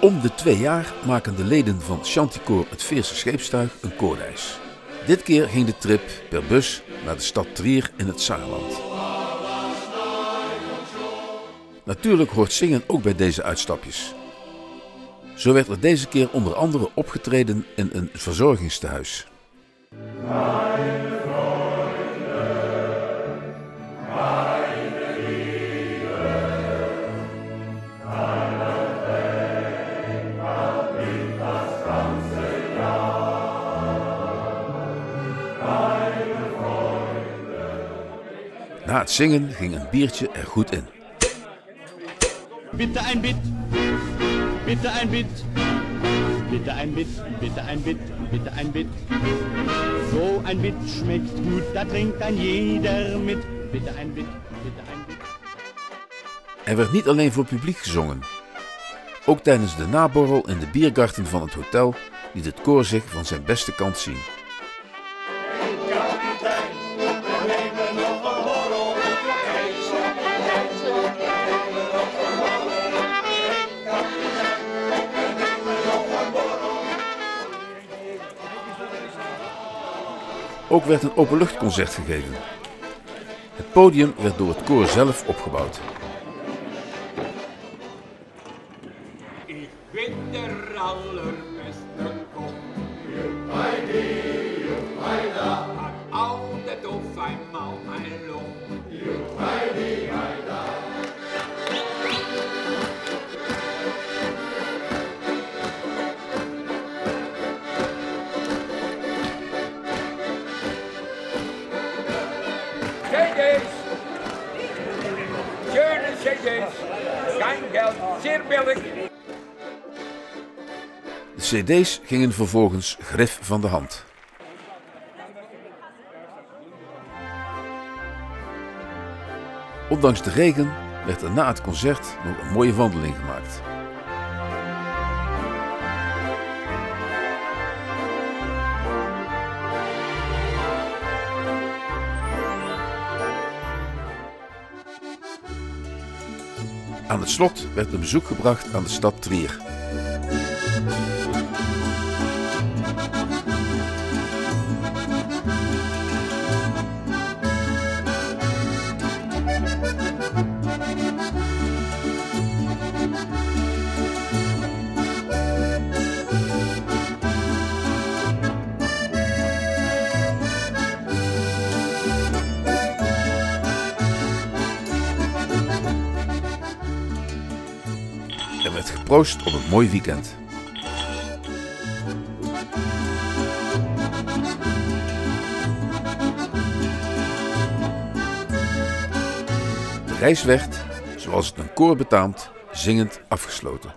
Om de twee jaar maken de leden van Chanticoor het Veerse scheepstuig een koorreis. Dit keer ging de trip per bus naar de stad Trier in het Saarland. Natuurlijk hoort zingen ook bij deze uitstapjes. Zo werd er deze keer onder andere opgetreden in een verzorgingstehuis. Na het zingen ging een biertje er goed in. Bitte ein Bit, bitte ein Bit, bitte ein Bit, bitte ein Bit, bitte ein Bit. So ein Bit schmeckt gut, da trinkt ein jeder mit. Bitte ein Bit, bitte ein Bit. Er werd niet alleen voor publiek gezongen. Ook tijdens de naborrel in de biergarten van het hotel liet het koor zich van zijn beste kant zien. Ook werd een openluchtconcert gegeven. Het podium werd door het koor zelf opgebouwd. Ik ben de allerbeste kop. CD's. Schöne CD's. Kein Geld, zeer billig. De cd's gingen vervolgens grif van de hand. Ondanks de regen werd er na het concert nog een mooie wandeling gemaakt. Aan het slot werd een bezoek gebracht aan de stad Trier. Er werd geproost op een mooi weekend. De reis werd, zoals het een koor betaamt, zingend afgesloten.